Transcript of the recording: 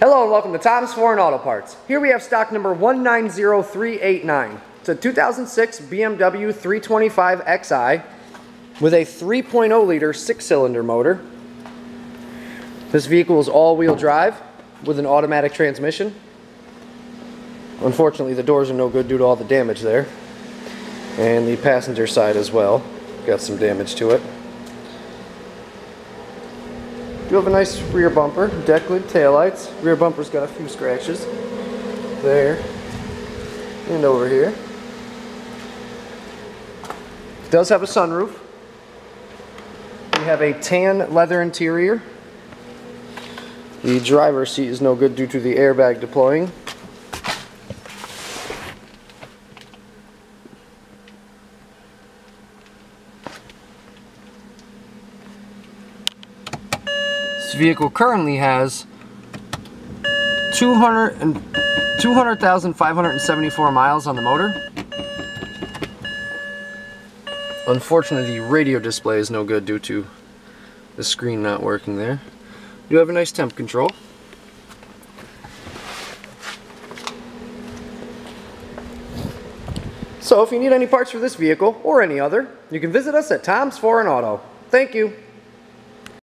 Hello and welcome to Tom's Foreign Auto Parts. Here we have stock number 190389. It's a 2006 BMW 325xi with a 3.0 liter six cylinder motor. This vehicle is all wheel drive with an automatic transmission. Unfortunately the doors are no good due to all the damage there. And the passenger side as well. Got some damage to it. Do have a nice rear bumper, deck lid, taillights. Rear bumper's got a few scratches. There. And over here. Does have a sunroof. We have a tan leather interior. The driver's seat is no good due to the airbag deploying. Vehicle currently has 200 200,574 miles on the motor. Unfortunately, the radio display is no good due to the screen not working there. You have a nice temp control. So if you need any parts for this vehicle or any other, you can visit us at Tom's Foreign Auto. Thank you.